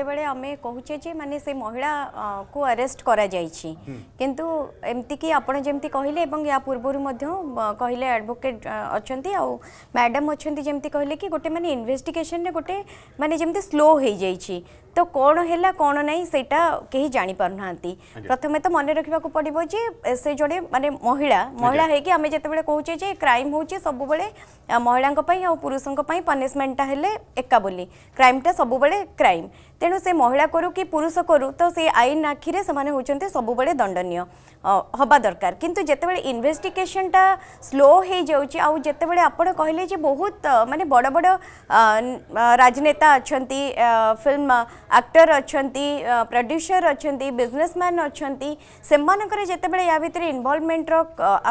যেতবে আমি কুচে যে মানে সে মহিলা কু আরেস্ট করা যাইছি কিন্তু এমতি কি আপনার যেমতি কহিলে এবং ইয়া পূর্বর মধ্যে কহিলে আডভোকেট অছন্তি আউ ম্যাডাম অছন্তি যেমতি কহিলে কি গোটে মানে ইনভেস্টিগেশন রে গোটে মানে যেমতি স্লো হয়ে যাইছি তো কোণ হেলা কোণ নাই সেটা কেহি জানি পারু নাহান্তি প্রথমে তো মনে রাখিবাকু পড়িব যে সে জনে মানে মহিলা মহিলা হেকি আমি যেতবেলে কহুছে যে ক্রাইম হউছে সবুবেলে মহিলাঙ্ক পাই আর পুরুষঙ্ক পাই পানিশমেন্টটা হেলে একা বলি ক্রাইমটা সবুবেলে ক্রাইম তেণু সে মহিলা করু কি পুরুষ করু তো সে আইন আখিরে সেমানে হচ্ছেন সবুবেলে দণ্ডনীয় হবা দরকার কিন্তু যেতবেলে ইনভেস্টিগেশনটা স্লো হয়ে যাচ্ছে আউ যেতবেলে আপন কহিলে যে বহুত মানে বড় বড় রাজনেতা অছন্তি ফিল্ম ଆକ୍ଟର ଅଛନ୍ତି ପ୍ରଡ୍ୟୁସର ଅଛନ୍ତି ବିଜନେସମ୍ୟାନ୍ ଅଛନ୍ତି ସେମାନଙ୍କର ଯେତେବେଳେ ୟା ଭିତରେ ଇନଭଲ୍ଭମେଣ୍ଟର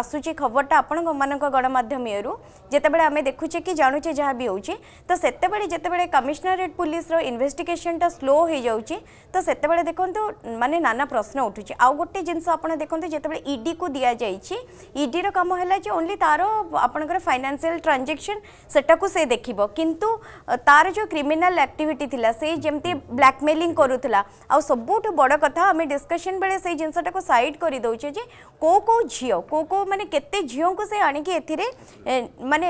ଆସୁଛି ଖବରଟା ଆପଣଙ୍କମାନଙ୍କ ଗଣମାଧ୍ୟମ ଇଏରୁ ଯେତେବେଳେ ଆମେ ଦେଖୁଛେ କି ଜାଣୁଛେ ଯାହା ବି ହେଉଛି ତ ସେତେବେଳେ ଯେତେବେଳେ କମିଶନରେଟ୍ ପୁଲିସର ଇନଭେଷ୍ଟିଗେସନଟା ସ୍ଲୋ ହୋଇଯାଉଛି ତ ସେତେବେଳେ ଦେଖନ୍ତୁ ମାନେ ନାନା ପ୍ରଶ୍ନ ଉଠୁଛି ଆଉ ଗୋଟେ ଜିନିଷ ଆପଣ ଦେଖନ୍ତୁ ଯେତେବେଳେ ଇଡିକୁ ଦିଆଯାଇଛି ଇଡିର କାମ ହେଲା ଯେ ଓନ୍ଲି ତାର ଆପଣଙ୍କର ଫାଇନାନ୍ସିଆଲ ଟ୍ରାଞ୍ଜାକ୍ସନ୍ ସେଟାକୁ ସେ ଦେଖିବ କିନ୍ତୁ ତାର ଯେଉଁ କ୍ରିମିନାଲ ଆକ୍ଟିଭିଟି ଥିଲା ସେଇ ଯେମିତି ବ୍ଲାକ୍ ব্যাকমেলিং করুলা আবুঠু বড় কথা আমি ডিসকসন বেড়ে সেই জিনিসটা সাইড করে দেছে যে কেউ কেউ ঝিও কেউ কেউ মানে কেতে ঝিউকে সে আনিকি এতে মানে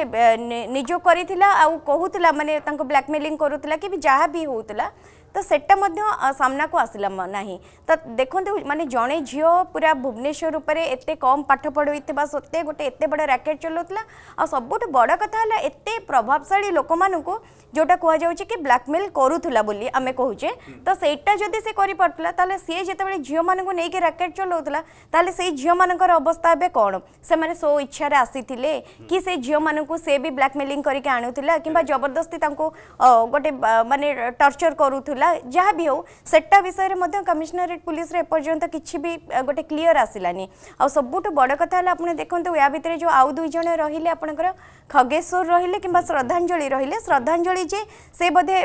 নিজ করে আহলা মানে তাঁর ব্ল্যাকমেলিং করুলা কি যা বি হোলা ତ ସେଟା ମଧ୍ୟ ସାମ୍ନାକୁ ଆସିଲା ନାହିଁ ତ ଦେଖନ୍ତୁ ମାନେ ଜଣେ ଝିଅ ପୁରା ଭୁବନେଶ୍ୱର ଉପରେ ଏତେ କମ୍ ପାଠ ପଢ଼ାଇଥିବା ସତ୍ତ୍ୱେ ଗୋଟେ ଏତେ ବଡ଼ ରାକେଟ୍ ଚଲାଉଥିଲା ଆଉ ସବୁଠୁ ବଡ଼ କଥା ହେଲା ଏତେ ପ୍ରଭାବଶାଳୀ ଲୋକମାନଙ୍କୁ ଯେଉଁଟା କୁହାଯାଉଛି କି ବ୍ଲାକମେଲ୍ କରୁଥିଲା ବୋଲି ଆମେ କହୁଛେ ତ ସେଇଟା ଯଦି ସେ କରିପାରୁଥିଲା ତାହେଲେ ସିଏ ଯେତେବେଳେ ଝିଅମାନଙ୍କୁ ନେଇକି ରାକେଟ୍ ଚଲାଉଥିଲା ତାହେଲେ ସେଇ ଝିଅମାନଙ୍କର ଅବସ୍ଥା ଏବେ କ'ଣ ସେମାନେ ସୋ ଇଚ୍ଛାରେ ଆସିଥିଲେ କି ସେଇ ଝିଅମାନଙ୍କୁ ସେ ବି ବ୍ଲାକମେଲିଂ କରିକି ଆଣୁଥିଲା କିମ୍ବା ଜବରଦସ୍ତି ତାଙ୍କୁ ଗୋଟେ ମାନେ ଟର୍ଚର କରୁଥିଲା ହେଲା ଯାହା ବି ହେଉ ସେଟା ବିଷୟରେ ମଧ୍ୟ କମିଶନରେଟ୍ ପୁଲିସରେ ଏପର୍ଯ୍ୟନ୍ତ କିଛି ବି ଗୋଟେ କ୍ଲିଅର ଆସିଲାନି ଆଉ ସବୁଠୁ ବଡ଼ କଥା ହେଲା ଆପଣ ଦେଖନ୍ତୁ ୟା ଭିତରେ ଯେଉଁ ଆଉ ଦୁଇ ଜଣ ରହିଲେ ଆପଣଙ୍କର ଖଗେଶ୍ୱର ରହିଲେ କିମ୍ବା ଶ୍ରଦ୍ଧାଞ୍ଜଳି ରହିଲେ ଶ୍ରଦ୍ଧାଞ୍ଜଳି ଯେ ସେ ବୋଧେ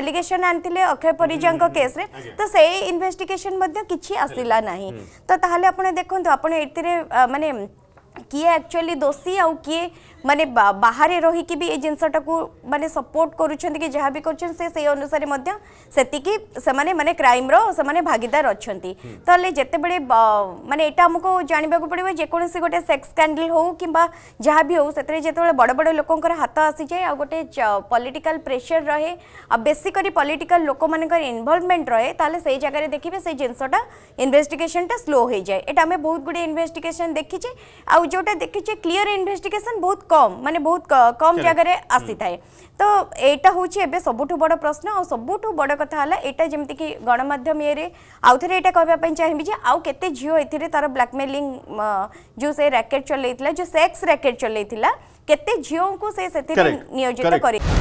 ଆଲିଗେସନ୍ ଆଣିଥିଲେ ଅକ୍ଷୟ ପରିଜାଙ୍କ କେସ୍ରେ ତ ସେଇ ଇନଭେଷ୍ଟିଗେସନ୍ ମଧ୍ୟ କିଛି ଆସିଲା ନାହିଁ ତ ତାହେଲେ ଆପଣ ଦେଖନ୍ତୁ ଆପଣ ଏଥିରେ ମାନେ କିଏ ଆକ୍ଚୁଆଲି ଦୋଷୀ ଆଉ କିଏ ମାନେ ବାହାରେ ରହିକି ବି ଏ ଜିନିଷଟାକୁ ମାନେ ସପୋର୍ଟ କରୁଛନ୍ତି କି ଯାହା ବି କରୁଛନ୍ତି ସେ ସେଇ ଅନୁସାରେ ମଧ୍ୟ ସେତିକି ସେମାନେ ମାନେ କ୍ରାଇମ୍ର ସେମାନେ ଭାଗିଦାର ଅଛନ୍ତି ତାହେଲେ ଯେତେବେଳେ ମାନେ ଏଇଟା ଆମକୁ ଜାଣିବାକୁ ପଡ଼ିବ ଯେକୌଣସି ଗୋଟେ ସେକ୍ସ ସ୍କାଣ୍ଡେଲ୍ ହେଉ କିମ୍ବା ଯାହା ବି ହେଉ ସେଥିରେ ଯେତେବେଳେ ବଡ଼ ବଡ଼ ଲୋକଙ୍କର ହାତ ଆସିଯାଏ ଆଉ ଗୋଟେ ପଲିଟିକାଲ ପ୍ରେସର ରହେ ଆଉ ବେଶୀ କରି ପଲିଟିକାଲ ଲୋକମାନଙ୍କର ଇନଭଲ୍ଭମେଣ୍ଟ ରହେ ତାହେଲେ ସେଇ ଜାଗାରେ ଦେଖିବେ ସେଇ ଜିନିଷଟା ଇନଭେଷ୍ଟିଗେସନଟା ସ୍ଲୋ ହୋଇଯାଏ ଏଇଟା ଆମେ ବହୁତ ଗୁଡ଼ିଏ ଇନଭେଷ୍ଟିଗେସନ ଦେଖିଛେ ଆଉ जोटा देखिचे क्लीयर इन्वेस्टिगेसन बहुत कम मानते बहुत कम जगह आसी थाए तो एटा होची एबे सबुठु बड़ प्रश्न आ सबुठु बड़ कथा हला एटा जेमति कि गणमाध्यम ये रे आउ थरे एटा कहबा पई आउ केते झियो एथिरे तार ब्लैकमेलिंग जो से रैकेट चलैतिला जो सेक्स राकेट चलता केते झियो से नियोजित करे